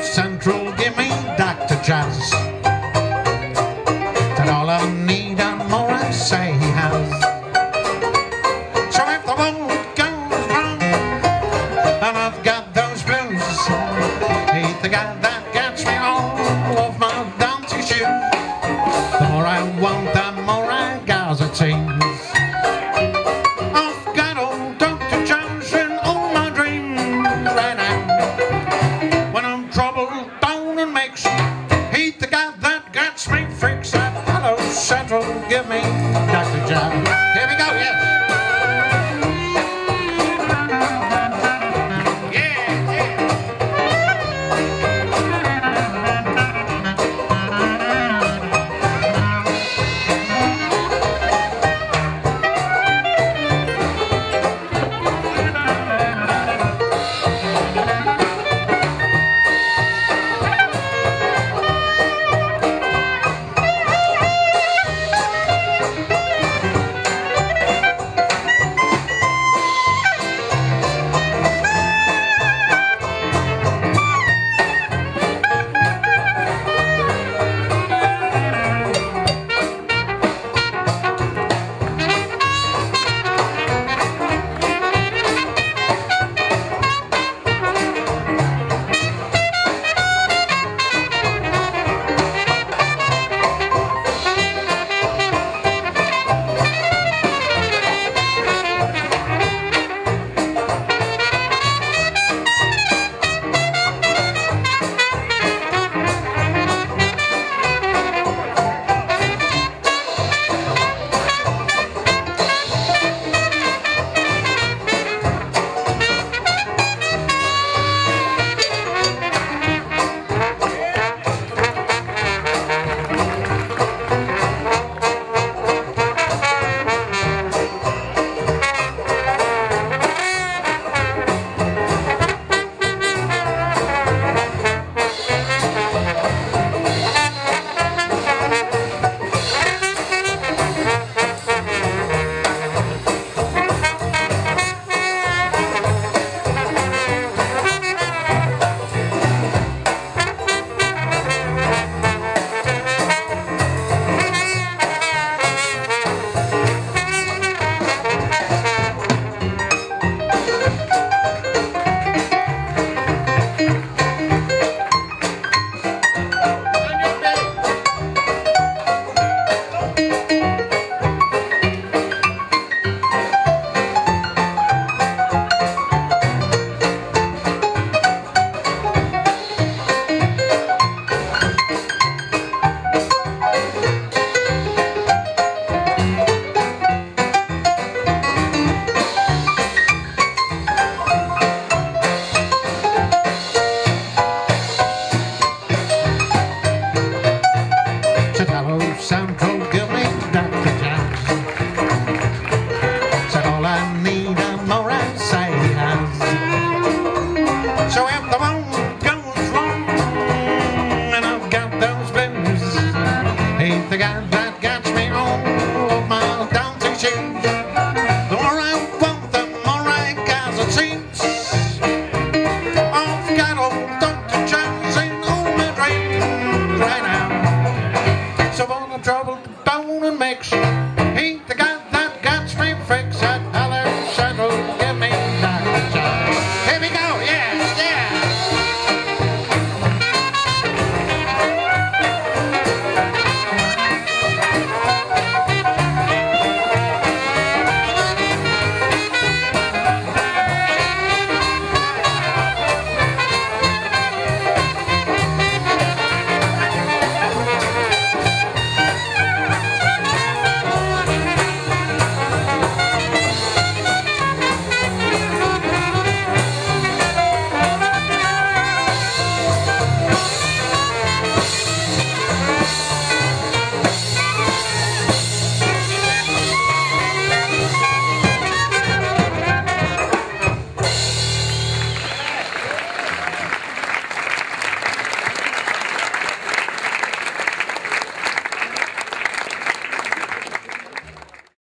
South Central, give me Dr. Jazz. That all I need and more I say he has. So if the world goes wrong, and I've got those blues, he's the guy that gets me all of my dancing shoes. The more I want, the more I gotta take. Hello central, give me down and makes